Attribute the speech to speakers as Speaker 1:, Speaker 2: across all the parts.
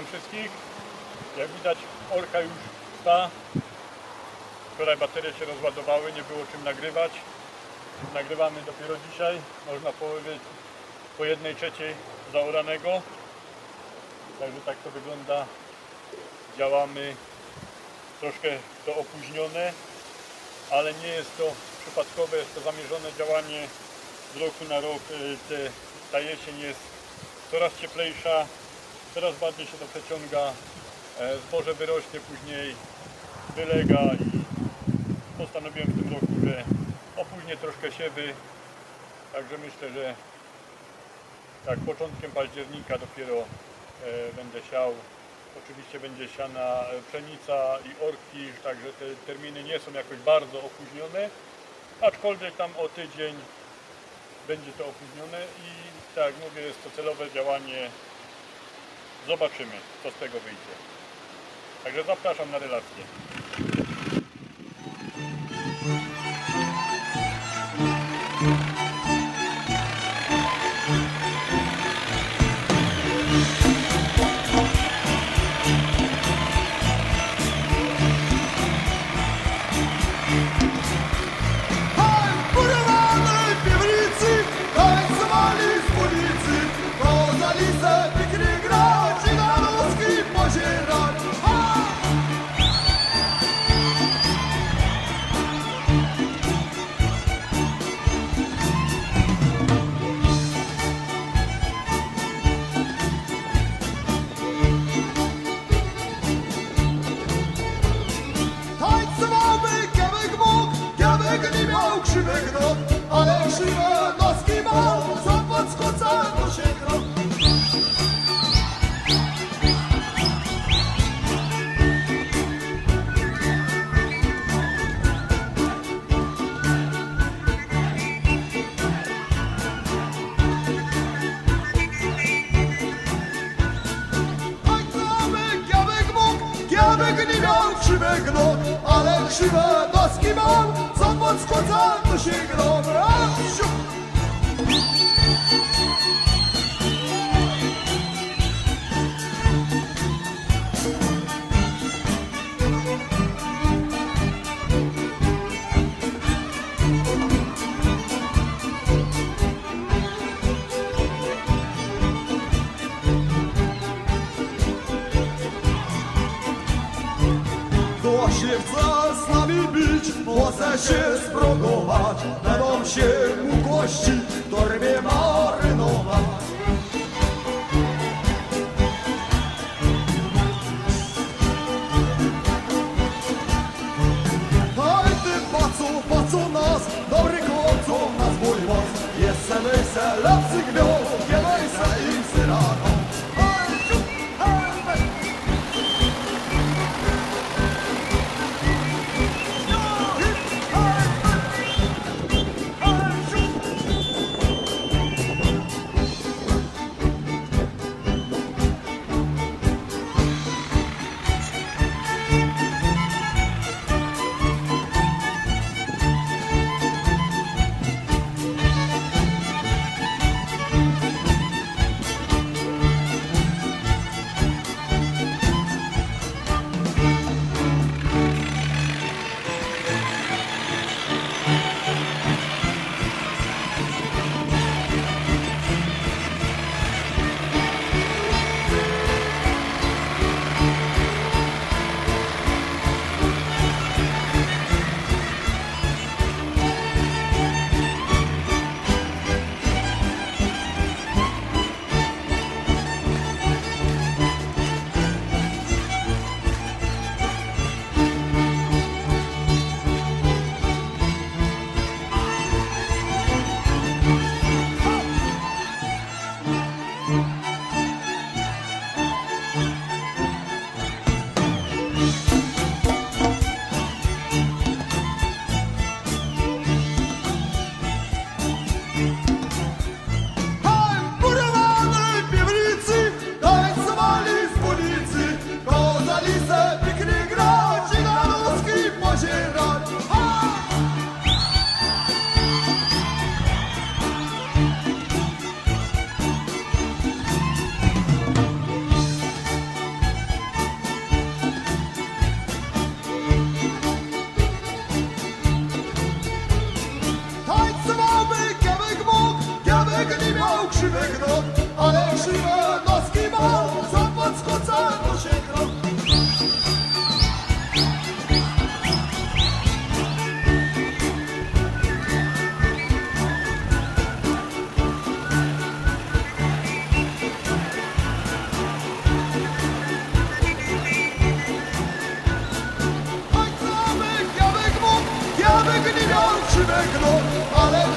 Speaker 1: Witam wszystkich. Jak widać orka już sta. Wczoraj baterie się rozładowały, nie było czym nagrywać. Nagrywamy dopiero dzisiaj, można powiedzieć po jednej trzeciej zaoranego. Także tak to wygląda. Działamy troszkę to opóźnione, ale nie jest to przypadkowe, jest to zamierzone działanie z roku na rok. y, Te, ta jesień jest coraz cieplejsza, coraz bardziej się to przeciąga. E, Zboże wyrośnie, później wylega i postanowiłem w tym roku, że opóźnię troszkę siewy. Także myślę, że tak początkiem października dopiero e, będę siał. Oczywiście będzie siana e, pszenica i orki, także te terminy nie są jakoś bardzo opóźnione, aczkolwiek tam o tydzień będzie to opóźnione i tak jak mówię, jest to celowe działanie. Zobaczymy, co z tego wyjdzie. Także zapraszam na relację.
Speaker 2: Կգնիրով չի մեկնով, արել շիվը դասկիվան, ծամոց կոցան նշիգնով, աշուկ chce z nami bić, chce się zbrogować, będą się mu kości torbie marynować.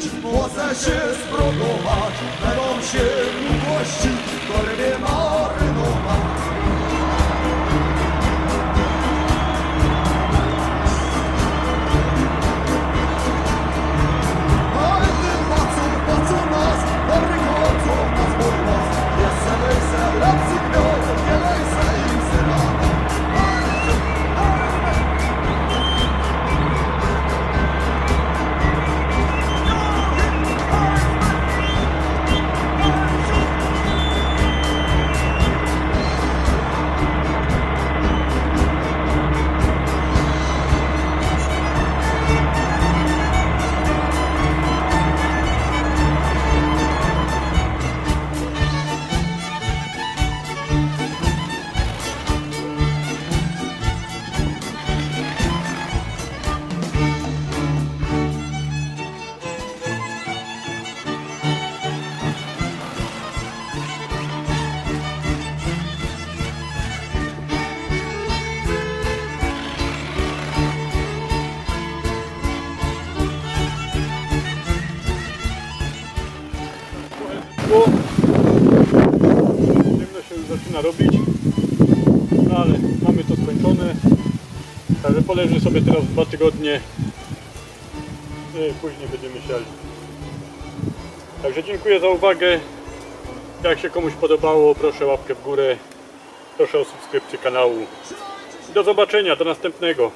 Speaker 2: bić, chce się sprogować Będą się miłości, które nie marynować
Speaker 1: poleży sobie teraz dwa tygodnie. I później będziemy siali. Także dziękuję za uwagę. Jak się komuś podobało, proszę łapkę w górę. Proszę o subskrypcję kanału. Do zobaczenia, do następnego.